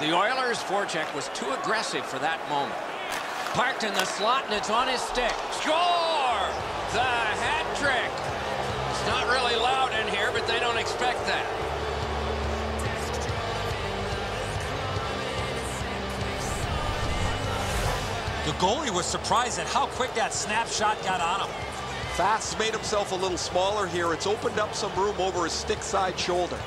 The Oilers' forecheck was too aggressive for that moment. Parked in the slot, and it's on his stick. Score! The hat trick! It's not really loud in here, but they don't expect that. The goalie was surprised at how quick that snapshot got on him. Fasth made himself a little smaller here. It's opened up some room over his stick side shoulder.